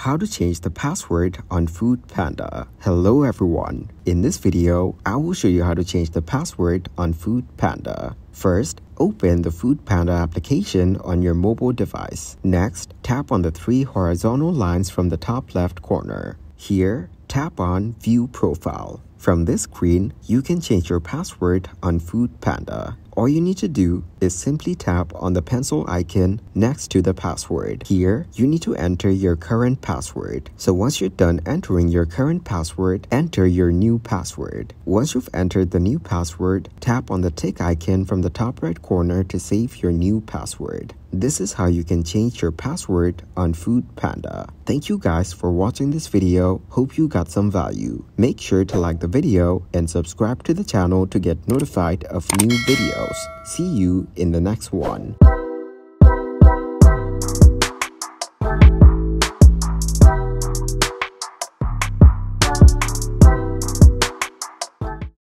how to change the password on Food Panda. Hello everyone. In this video, I will show you how to change the password on Food Panda. First, open the Food Panda application on your mobile device. Next, tap on the three horizontal lines from the top left corner. Here, tap on View Profile. From this screen, you can change your password on Food Panda. All you need to do is simply tap on the pencil icon next to the password. Here, you need to enter your current password. So once you're done entering your current password, enter your new password. Once you've entered the new password, tap on the tick icon from the top right corner to save your new password. This is how you can change your password on Food Panda. Thank you guys for watching this video. Hope you got some value. Make sure to like the video and subscribe to the channel to get notified of new videos. See you in the next one.